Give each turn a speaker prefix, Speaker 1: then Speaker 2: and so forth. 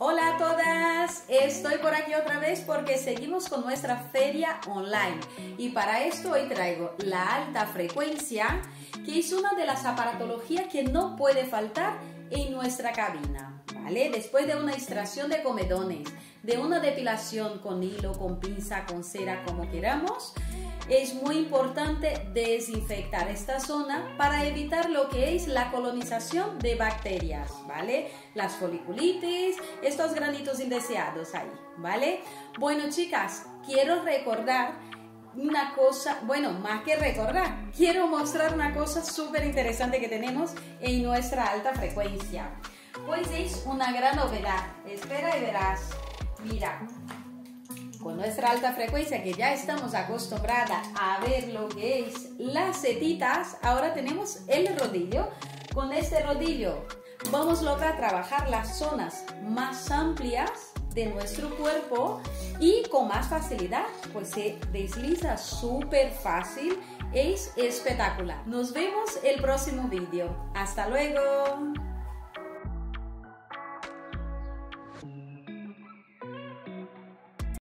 Speaker 1: Hola a todas, estoy por aquí otra vez porque seguimos con nuestra feria online y para esto hoy traigo la alta frecuencia que es una de las aparatologías que no puede faltar en nuestra cabina, ¿vale? Después de una extracción de comedones, de una depilación con hilo, con pinza, con cera, como queramos, es muy importante desinfectar esta zona para evitar lo que es la colonización de bacterias, ¿vale? Las foliculitis, estos granitos indeseados ahí, ¿vale? Bueno, chicas, quiero recordar una cosa, bueno, más que recordar, quiero mostrar una cosa súper interesante que tenemos en nuestra alta frecuencia. Pues es una gran novedad. Espera y verás. Mira, con nuestra alta frecuencia que ya estamos acostumbradas a ver lo que es las setitas, ahora tenemos el rodillo. Con este rodillo vamos a lograr trabajar las zonas más amplias de nuestro cuerpo y con más facilidad, pues se desliza súper fácil, es espectacular. Nos vemos el próximo vídeo. Hasta luego.